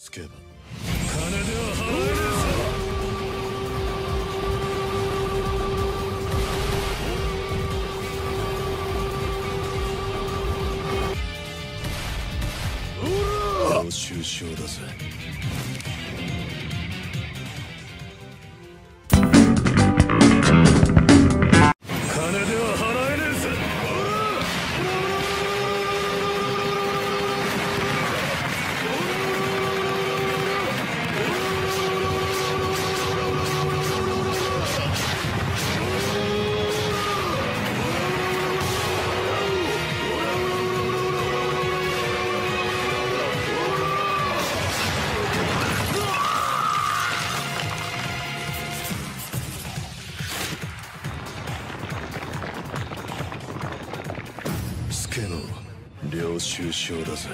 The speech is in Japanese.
つけば金では払えねえぞ領収書だぜ助の領収書だぜ。